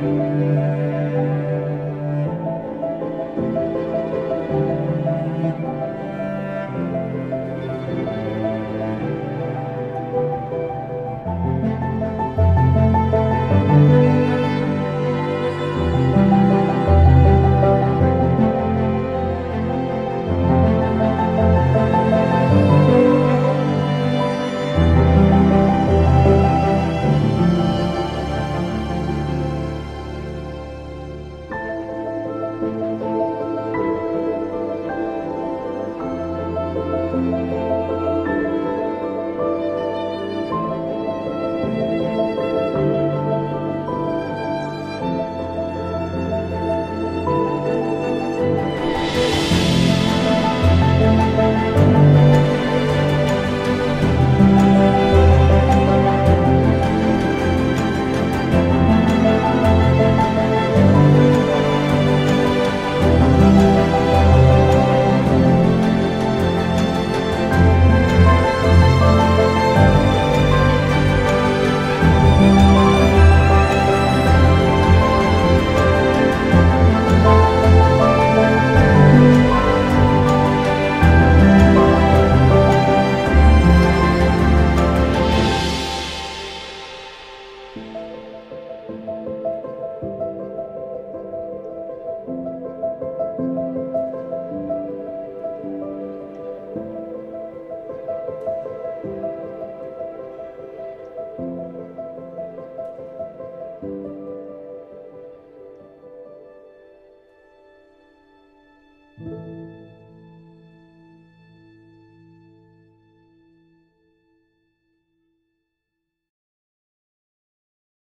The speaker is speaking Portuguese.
Música